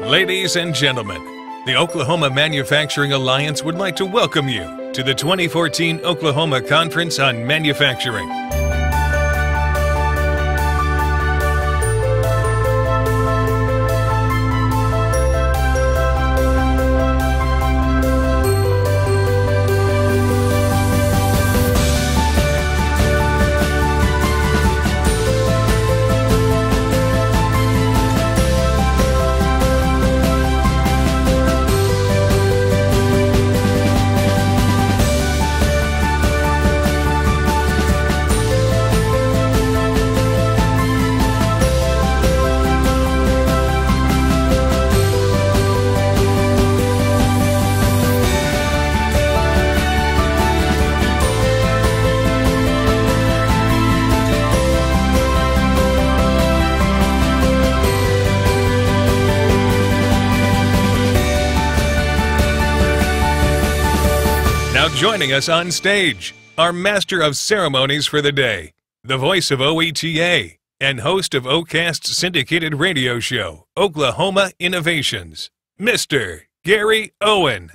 Ladies and gentlemen, the Oklahoma Manufacturing Alliance would like to welcome you to the 2014 Oklahoma Conference on Manufacturing. Now joining us on stage, our master of ceremonies for the day, the voice of OETA, and host of OCAST's syndicated radio show, Oklahoma Innovations, Mr. Gary Owen.